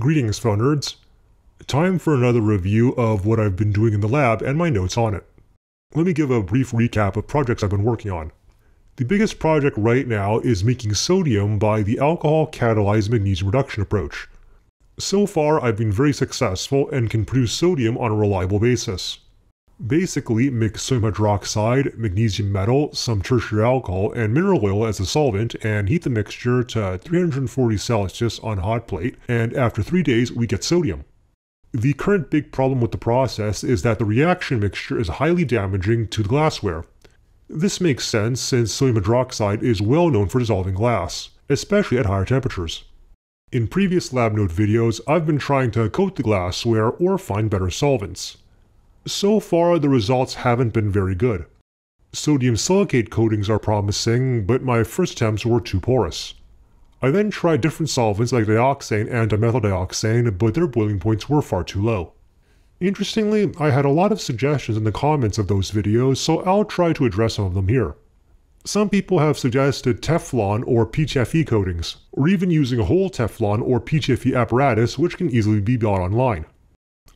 Greetings, fellow nerds. Time for another review of what I've been doing in the lab and my notes on it. Let me give a brief recap of projects I've been working on. The biggest project right now is making sodium by the alcohol catalyzed magnesium reduction approach. So far, I've been very successful and can produce sodium on a reliable basis. Basically, mix sodium hydroxide, magnesium metal, some tertiary alcohol, and mineral oil as a solvent and heat the mixture to 340 Celsius on hot plate, and after 3 days we get sodium. The current big problem with the process is that the reaction mixture is highly damaging to the glassware. This makes sense since sodium hydroxide is well known for dissolving glass, especially at higher temperatures. In previous lab note videos, I've been trying to coat the glassware or find better solvents. So far, the results haven't been very good. Sodium silicate coatings are promising, but my first attempts were too porous. I then tried different solvents like dioxane and dimethyldioxane, but their boiling points were far too low. Interestingly, I had a lot of suggestions in the comments of those videos, so I'll try to address some of them here. Some people have suggested Teflon or PTFE coatings, or even using a whole Teflon or PTFE apparatus which can easily be bought online.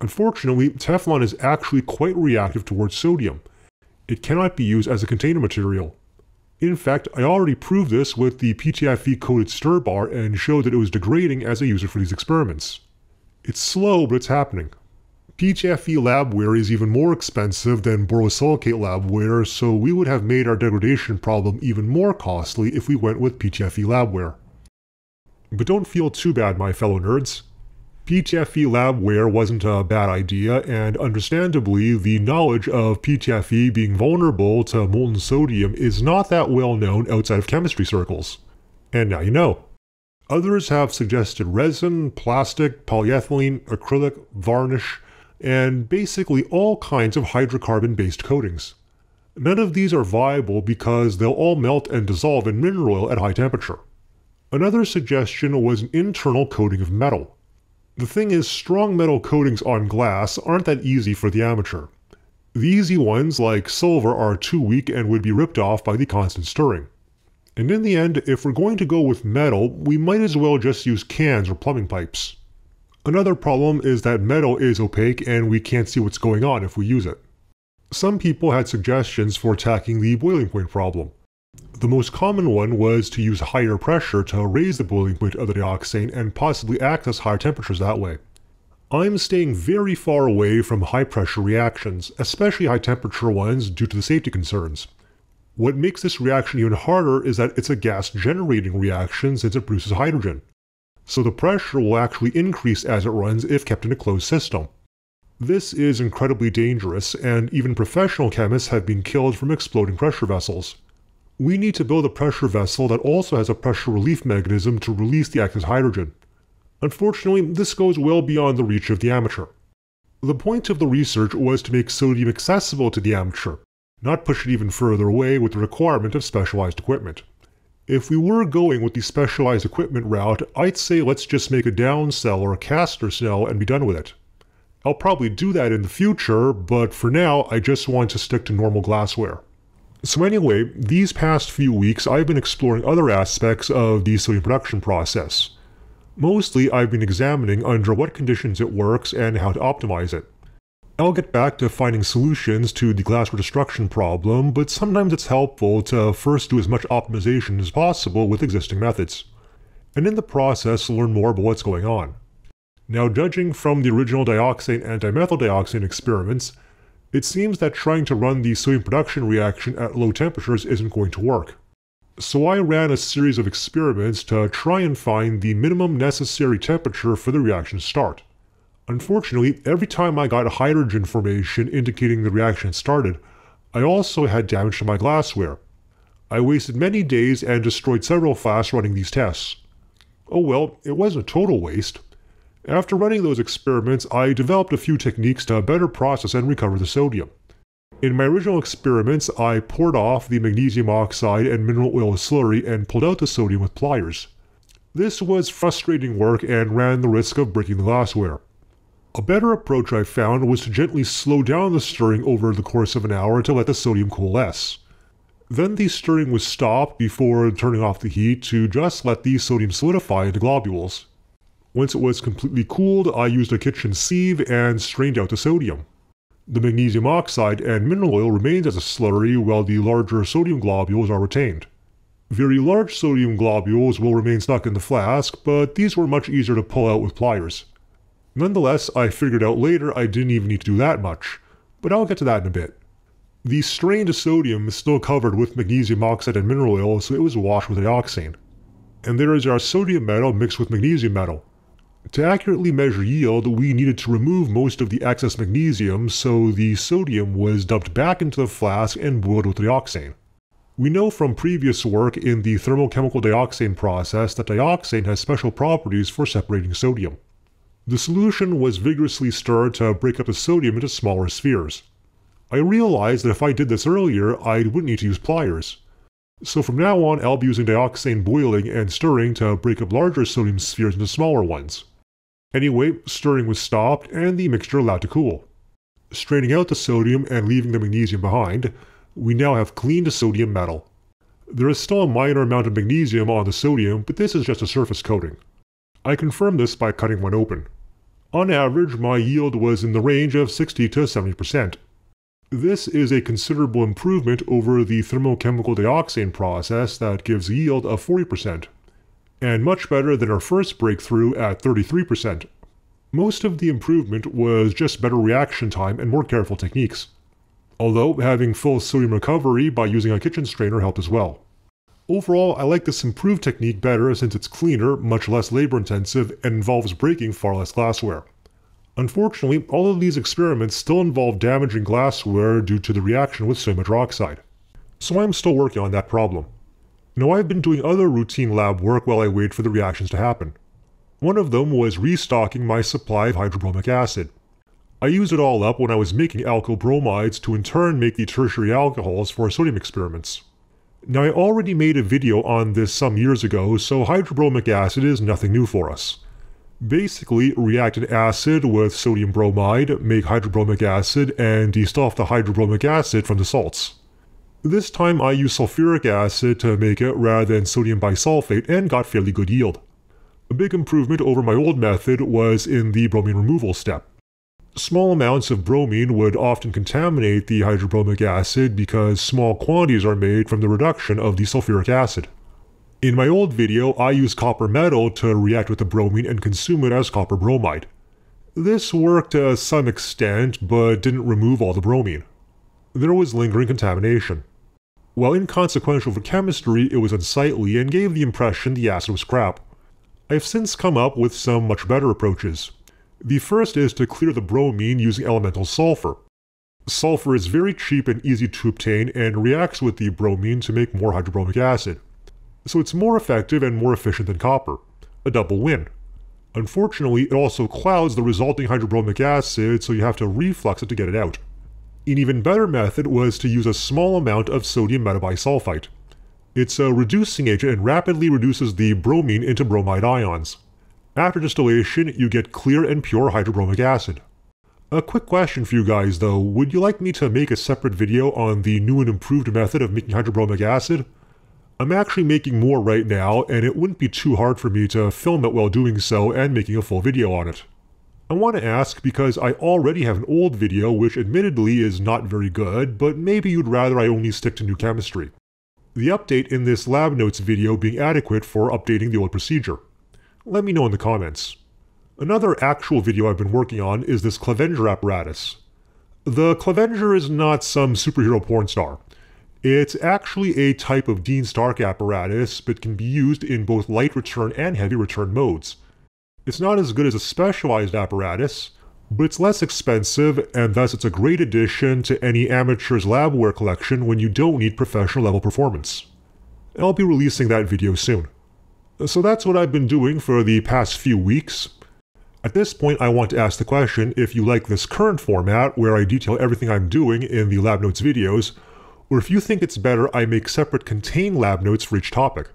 Unfortunately, Teflon is actually quite reactive towards sodium. It cannot be used as a container material, in fact, I already proved this with the PTFE coated stir bar and showed that it was degrading as used it for these experiments. It's slow, but it's happening. PTFE labware is even more expensive than borosilicate labware, so we would have made our degradation problem even more costly if we went with PTFE labware. But don't feel too bad, my fellow nerds. PTFE labware wasn't a bad idea, and understandably, the knowledge of PTFE being vulnerable to molten sodium is not that well known outside of chemistry circles. And now you know. Others have suggested resin, plastic, polyethylene, acrylic, varnish, and basically all kinds of hydrocarbon based coatings. None of these are viable because they'll all melt and dissolve in mineral oil at high temperature. Another suggestion was an internal coating of metal. The thing is, strong metal coatings on glass aren't that easy for the amateur. The easy ones, like silver, are too weak and would be ripped off by the constant stirring. And in the end, if we're going to go with metal, we might as well just use cans or plumbing pipes. Another problem is that metal is opaque and we can't see what's going on if we use it. Some people had suggestions for attacking the boiling point problem. The most common one was to use higher pressure to raise the boiling point of the dioxane and possibly access higher temperatures that way. I'm staying very far away from high pressure reactions, especially high temperature ones due to the safety concerns. What makes this reaction even harder is that it's a gas generating reaction since it produces hydrogen. So the pressure will actually increase as it runs if kept in a closed system. This is incredibly dangerous, and even professional chemists have been killed from exploding pressure vessels we need to build a pressure vessel that also has a pressure relief mechanism to release the excess hydrogen. Unfortunately, this goes well beyond the reach of the amateur. The point of the research was to make sodium accessible to the amateur, not push it even further away with the requirement of specialized equipment. If we were going with the specialized equipment route, I'd say let's just make a Downs cell or a Castner cell and be done with it. I'll probably do that in the future, but for now I just want to stick to normal glassware. So anyway, these past few weeks I've been exploring other aspects of the sodium production process. Mostly I've been examining under what conditions it works and how to optimize it. I'll get back to finding solutions to the glassware destruction problem, but sometimes it's helpful to first do as much optimization as possible with existing methods, and in the process learn more about what's going on. Now judging from the original dioxane and dimethyldioxane experiments, it seems that trying to run the sodium production reaction at low temperatures isn't going to work. So I ran a series of experiments to try and find the minimum necessary temperature for the reaction to start. Unfortunately, every time I got hydrogen formation indicating the reaction started, I also had damage to my glassware. I wasted many days and destroyed several flasks running these tests. Oh well, it wasn't a total waste. After running those experiments, I developed a few techniques to better process and recover the sodium. In my original experiments, I poured off the magnesium oxide and mineral oil slurry and pulled out the sodium with pliers. This was frustrating work and ran the risk of breaking the glassware. A better approach I found was to gently slow down the stirring over the course of an hour to let the sodium coalesce. Then the stirring was stopped before turning off the heat to just let the sodium solidify into globules. Once it was completely cooled, I used a kitchen sieve and strained out the sodium. The magnesium oxide and mineral oil remains as a slurry while the larger sodium globules are retained. Very large sodium globules will remain stuck in the flask, but these were much easier to pull out with pliers. Nonetheless, I figured out later I didn't even need to do that much, but I'll get to that in a bit. The strained sodium is still covered with magnesium oxide and mineral oil, so it was washed with dioxane. And there is our sodium metal mixed with magnesium metal. To accurately measure yield, we needed to remove most of the excess magnesium, so the sodium was dumped back into the flask and boiled with dioxane. We know from previous work in the thermochemical dioxane process that dioxane has special properties for separating sodium. The solution was vigorously stirred to break up the sodium into smaller spheres. I realized that if I did this earlier, I wouldn't need to use pliers. So from now on, I'll be using dioxane boiling and stirring to break up larger sodium spheres into smaller ones. Anyway, stirring was stopped and the mixture allowed to cool. Straining out the sodium and leaving the magnesium behind, we now have cleaned sodium metal. There is still a minor amount of magnesium on the sodium, but this is just a surface coating. I confirmed this by cutting one open. On average, my yield was in the range of 60 to 70%. This is a considerable improvement over the thermochemical dioxane process that gives a yield of 40%, and much better than our first breakthrough at 33%. Most of the improvement was just better reaction time and more careful techniques. Although having full sodium recovery by using a kitchen strainer helped as well. Overall, I like this improved technique better since it's cleaner, much less labor intensive, and involves breaking far less glassware. Unfortunately, all of these experiments still involve damaging glassware due to the reaction with sodium hydroxide. So I'm still working on that problem. Now I've been doing other routine lab work while I wait for the reactions to happen. One of them was restocking my supply of hydrobromic acid. I used it all up when I was making alkyl bromides to in turn make the tertiary alcohols for sodium experiments. Now I already made a video on this some years ago, so hydrobromic acid is nothing new for us. Basically, react an acid with sodium bromide, make hydrobromic acid, and distill off the hydrobromic acid from the salts. This time I used sulfuric acid to make it rather than sodium bisulfate and got fairly good yield. A big improvement over my old method was in the bromine removal step. Small amounts of bromine would often contaminate the hydrobromic acid because small quantities are made from the reduction of the sulfuric acid. In my old video, I used copper metal to react with the bromine and consume it as copper bromide. This worked to some extent, but didn't remove all the bromine. There was lingering contamination. While inconsequential for chemistry, it was unsightly and gave the impression the acid was crap. I have since come up with some much better approaches. The first is to clear the bromine using elemental sulfur. Sulfur is very cheap and easy to obtain and reacts with the bromine to make more hydrobromic acid so it's more effective and more efficient than copper. A double win. Unfortunately, it also clouds the resulting hydrobromic acid, so you have to reflux it to get it out. An even better method was to use a small amount of sodium metabisulfite. It's a reducing agent and rapidly reduces the bromine into bromide ions. After distillation, you get clear and pure hydrobromic acid. A quick question for you guys though, would you like me to make a separate video on the new and improved method of making hydrobromic acid? I'm actually making more right now, and it wouldn't be too hard for me to film it while doing so and making a full video on it. I want to ask because I already have an old video which admittedly is not very good, but maybe you'd rather I only stick to new chemistry. The update in this lab notes video being adequate for updating the old procedure. Let me know in the comments. Another actual video I've been working on is this Clevenger apparatus. The Clevenger is not some superhero porn star. It's actually a type of Dean Stark apparatus, but can be used in both light return and heavy return modes. It's not as good as a specialized apparatus, but it's less expensive and thus it's a great addition to any amateur's labware collection when you don't need professional level performance. I'll be releasing that video soon. So that's what I've been doing for the past few weeks. At this point, I want to ask the question if you like this current format where I detail everything I'm doing in the lab notes videos, or if you think it's better I make separate contained lab notes for each topic.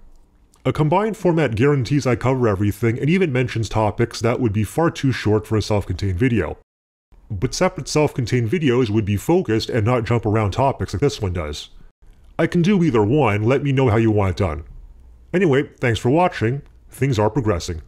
A combined format guarantees I cover everything and even mentions topics that would be far too short for a self-contained video. But separate self-contained videos would be focused and not jump around topics like this one does. I can do either one, let me know how you want it done. Anyway, thanks for watching, things are progressing.